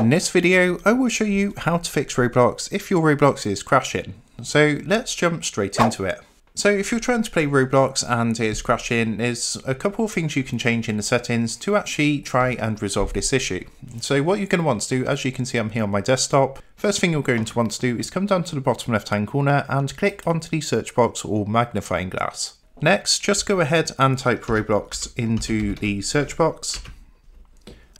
In this video, I will show you how to fix Roblox if your Roblox is crashing. So let's jump straight into it. So if you're trying to play Roblox and it's crashing, there's a couple of things you can change in the settings to actually try and resolve this issue. So what you're going to want to do, as you can see I'm here on my desktop, first thing you're going to want to do is come down to the bottom left hand corner and click onto the search box or magnifying glass. Next, just go ahead and type Roblox into the search box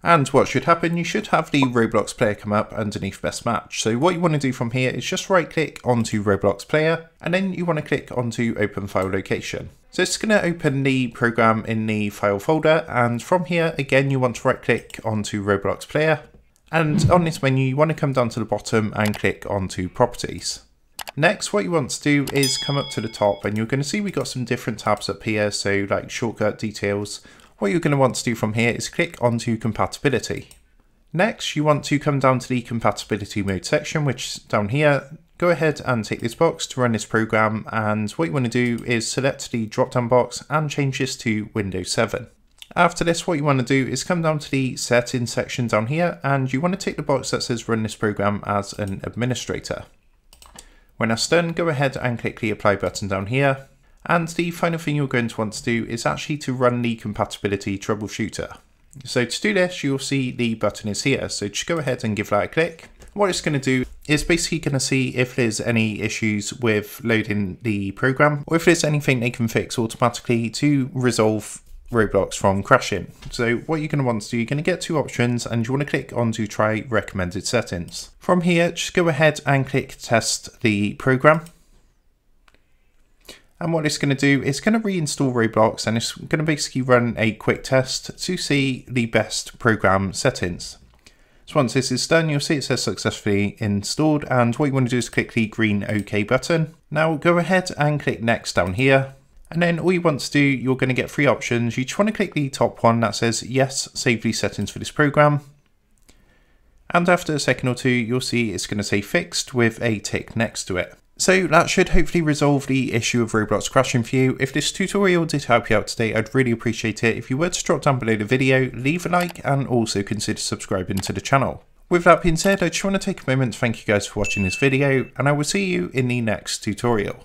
and what should happen, you should have the Roblox player come up underneath best match. So what you want to do from here is just right click onto Roblox player and then you want to click onto open file location. So it's going to open the program in the file folder and from here again you want to right click onto Roblox player and on this menu you want to come down to the bottom and click onto properties. Next, what you want to do is come up to the top and you're going to see we've got some different tabs up here. So like shortcut details, what you're going to want to do from here is click onto compatibility. Next, you want to come down to the compatibility mode section, which is down here. Go ahead and take this box to run this program. And what you want to do is select the drop down box and change this to Windows 7. After this, what you want to do is come down to the settings section down here and you want to tick the box that says run this program as an administrator. When that's done, go ahead and click the apply button down here and the final thing you're going to want to do is actually to run the compatibility troubleshooter. So to do this, you'll see the button is here. So just go ahead and give that a click. What it's going to do is basically going to see if there's any issues with loading the program or if there's anything they can fix automatically to resolve Roblox from crashing. So what you're going to want to do, you're going to get two options and you want to click on to try recommended settings. From here, just go ahead and click test the program. And what it's going to do is going to reinstall Roblox and it's going to basically run a quick test to see the best program settings. So once this is done, you'll see it says successfully installed. And what you want to do is click the green OK button. Now go ahead and click next down here. And then all you want to do, you're going to get three options. You just want to click the top one that says yes, save these settings for this program. And after a second or two, you'll see it's going to say fixed with a tick next to it. So that should hopefully resolve the issue of Roblox crashing for you. If this tutorial did help you out today, I'd really appreciate it if you were to drop down below the video, leave a like and also consider subscribing to the channel. With that being said, I just want to take a moment to thank you guys for watching this video and I will see you in the next tutorial.